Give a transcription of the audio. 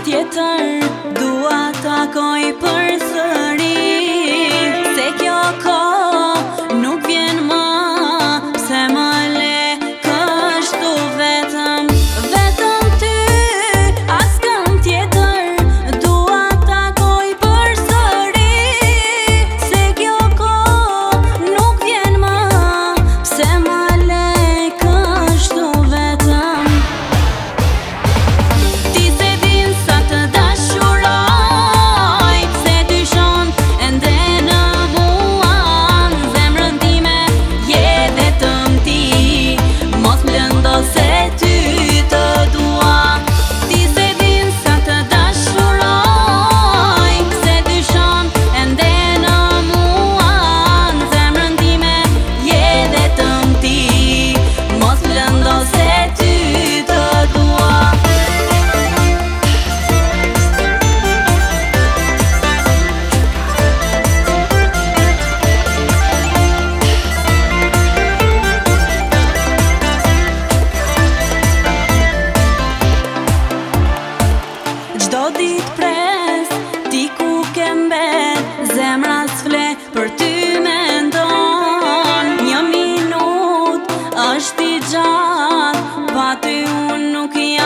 tjetër Dua të akoj për sëri Mate uno que